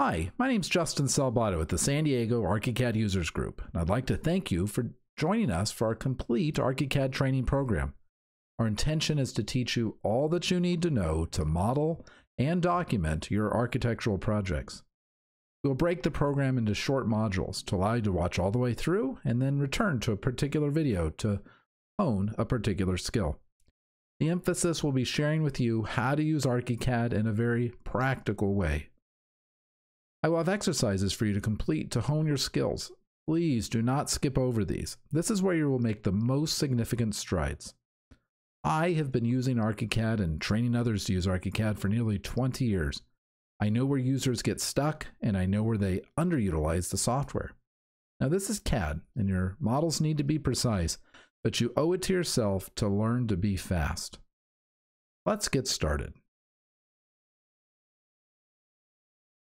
Hi, my name's Justin Salbato with the San Diego ArchiCAD Users Group, and I'd like to thank you for joining us for our complete ArchiCAD training program. Our intention is to teach you all that you need to know to model and document your architectural projects. We'll break the program into short modules to allow you to watch all the way through and then return to a particular video to hone a particular skill. The emphasis will be sharing with you how to use ArchiCAD in a very practical way. I will have exercises for you to complete to hone your skills. Please do not skip over these. This is where you will make the most significant strides. I have been using ArchiCAD and training others to use ArchiCAD for nearly 20 years. I know where users get stuck and I know where they underutilize the software. Now, this is CAD and your models need to be precise, but you owe it to yourself to learn to be fast. Let's get started.